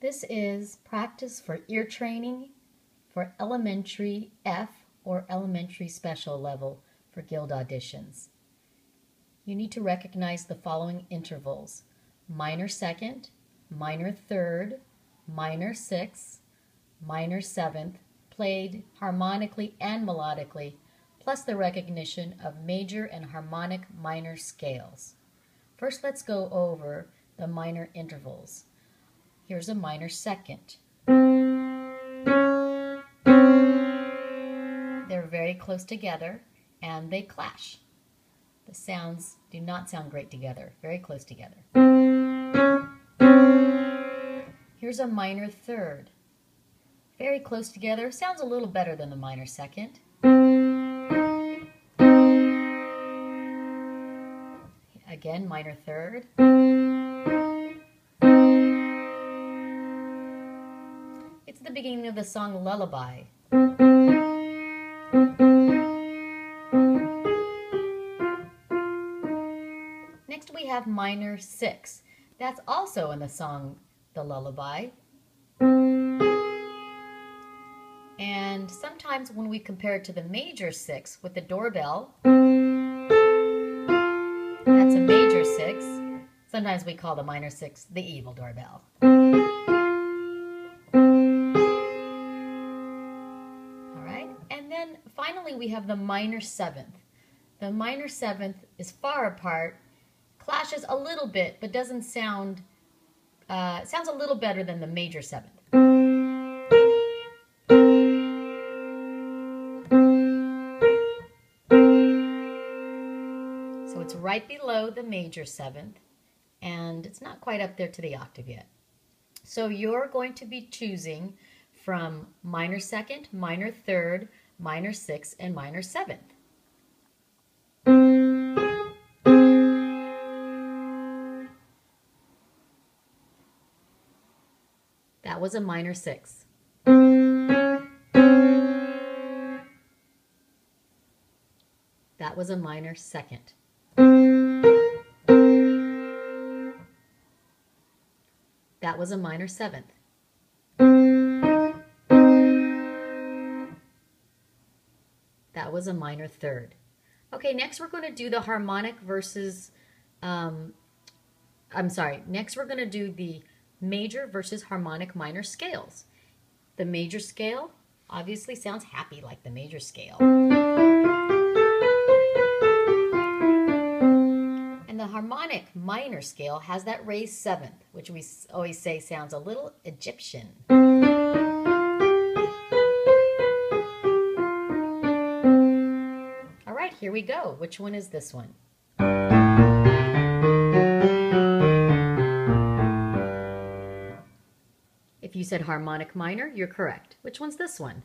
This is practice for ear training for elementary F or elementary special level for guild auditions. You need to recognize the following intervals. Minor second, minor third, minor sixth, minor seventh, played harmonically and melodically, plus the recognition of major and harmonic minor scales. First, let's go over the minor intervals. Here's a minor second. They're very close together and they clash. The sounds do not sound great together, very close together. Here's a minor third. Very close together, sounds a little better than the minor second. Again, minor third. It's the beginning of the song Lullaby. Next we have minor six. That's also in the song The Lullaby. And sometimes when we compare it to the major six with the doorbell, that's a major six. Sometimes we call the minor six the evil doorbell. We have the minor seventh. The minor seventh is far apart, clashes a little bit, but doesn't sound, uh, sounds a little better than the major seventh. So it's right below the major seventh, and it's not quite up there to the octave yet. So you're going to be choosing from minor second, minor third, minor sixth, and minor seventh. That was a minor six. That was a minor second. That was a minor seventh. That was a minor third. Okay, next we're going to do the harmonic versus, um, I'm sorry, next we're going to do the major versus harmonic minor scales. The major scale obviously sounds happy like the major scale. And the harmonic minor scale has that raised seventh, which we always say sounds a little Egyptian. Here we go. Which one is this one? If you said harmonic minor, you're correct. Which one's this one?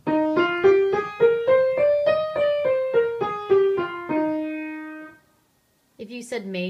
If you said major,